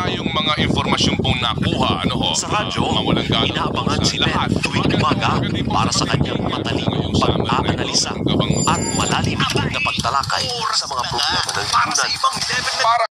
tayong mga informasyon pong nakuha, ano ho? Sa radyo, ah, mawalang galang inaabangan si Ben tuwing umaga para sa kanyang matalinong pag-aanalisa at malalim na pagtalakay sa mga problema ng lipunan. Para